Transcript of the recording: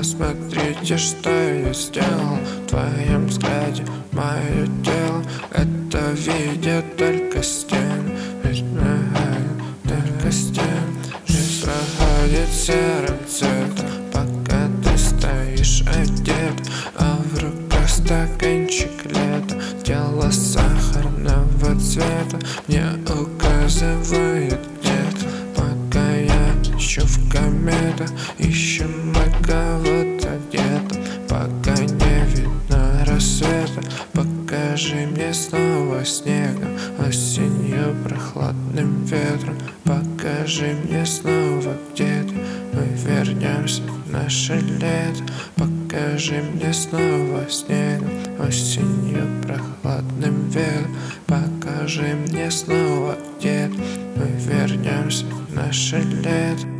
Посмотрите, что я сделал. В твоем взгляде мое тело Это видят только стены Только стены Жизнь проходит серым цветом Пока ты стоишь одет. А в руках стаканчик лета Тело сахарного цвета Мне указывает где-то Пока я ищу в кометах Ищем рассвета Покажи мне снова снегом Осенью прохладным ветром. Покажи мне снова где ты. Мы вернемся в наше лето. Покажи мне снова снегом Осенью прохладным ветром. Покажи мне снова где ты. Мы вернемся в наше лето